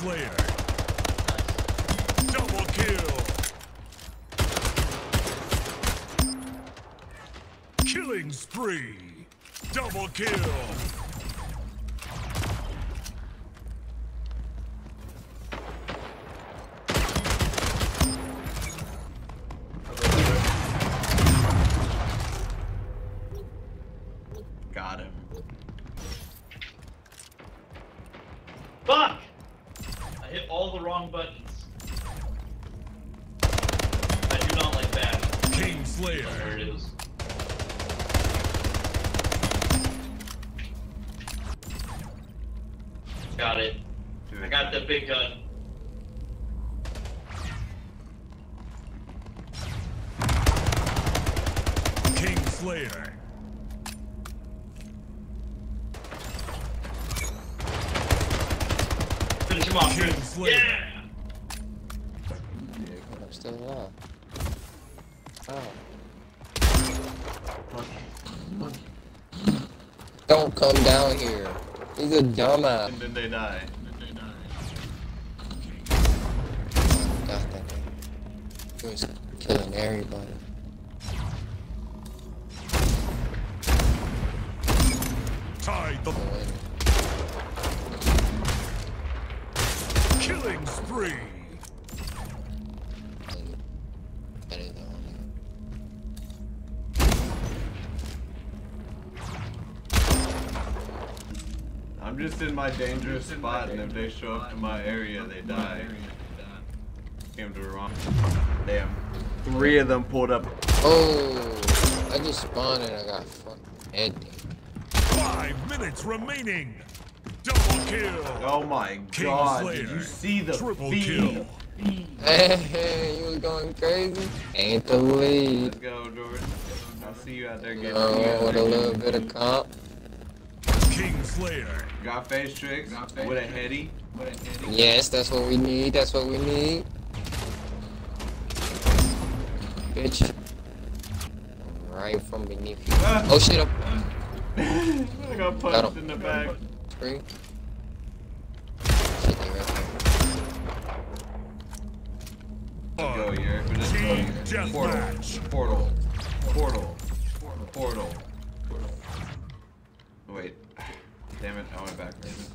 Slayer. Double kill. Killing spree. Double kill. Got him. Fuck! Hit all the wrong buttons. I do not like that. King Slayer. There it is. Got it. I got the big gun. King Slayer. Finish him off. King Chris. Yeah! I'm still alive. Oh. Don't come down here. He's a dumbass. And then they die. Got that nigga. He was killing everybody. Tied the killing spree. and That is the only. I'm just in my dangerous spot, and if they show up to my area, they die. Came to the wrong. Damn. Three of them pulled up. Oh! I just spawned and I got fucking head. Five minutes remaining. Double kill. Oh my King god, Slayer. did you see the Triple feed? kill. Hey, you was going crazy? Ain't the lead. Let's go, Jordan. I'll see you out there getting Oh, with a little bit of comp. King Slayer. Got face tricks with a heady. With a heady. Yes, that's what we need. That's what we need. Bitch. Right from beneath you. Ah. Oh shit, up. I got Got punched him. in the back. Three. Shit, they right there. Let's go here. For this Team portal. deathmatch. Portal. Portal. Portal. Wait. Damn it, I went backwards.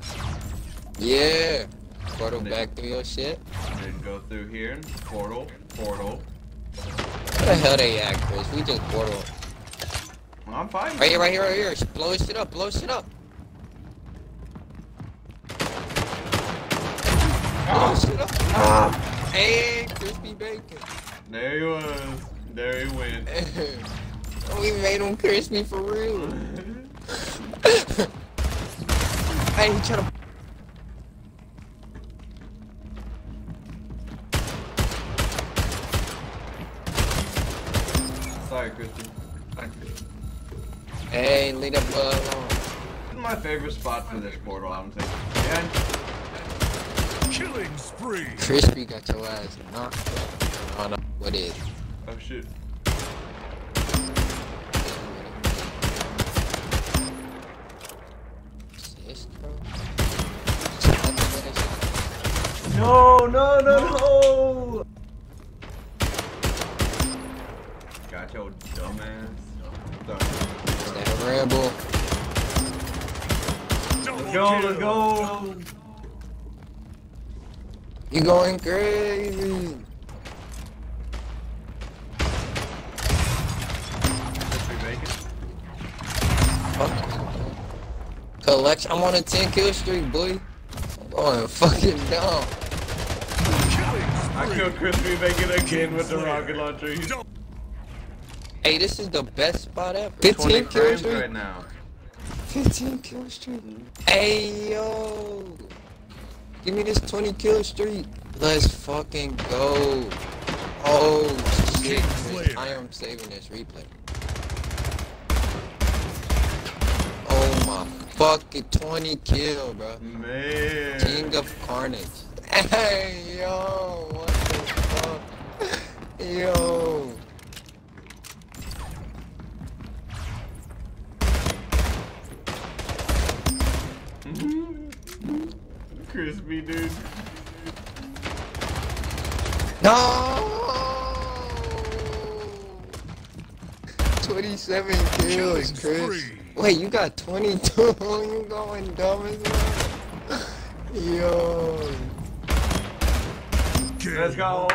Yeah. Portal back through your shit. Then go through here. Portal. Portal. Where the hell they at, Chris? We just portal. I'm fine. Right here, right here, right here. Blow shit up, blow shit up. Blow shit up. Hey, crispy bacon. There he was. There he went. we made him crispy for real. hey, he trying to. Sorry, Christian. Hey, leave that bug alone. This is my favorite spot for this portal, I'm saying. And Killing spree. Crispy got your ass knocked out. Oh no, what is? oh shit. No, no, no, no! Got your dumbass. Sorry. That rebel. Double Let's go, let's kill. go! You going crazy? Crispy bacon. Fuck. Collection. I'm on a 10 kill streak, boy. Oh, I'm going fucking down. I killed Crispy Bacon again with the rocket launcher. Hey, this is the best spot ever. 15 kill streak. right now. 15 kill streak. Hey yo. Give me this 20 kill streak. Let's fucking go. Oh shit. I am saving this replay. Oh my fucking 20 kill, bro. Man. King of Carnage. Hey yo, what the fuck? Yo. crispy, dude. No! 27 kills, Chris. Wait, you got 22. you going dumb as well? Yo. Let's go.